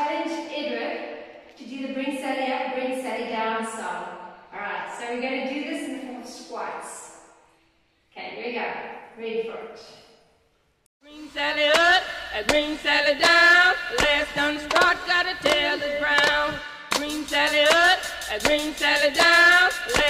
challenge Edward to do the bring Sally up, bring Sally down song. Alright, so we're going to do this in the form of squats. Okay, here we go. Ready for it. Bring Sally up and bring Sally down. Last on the gotta tell the ground. Bring Sally up and bring Sally down. Last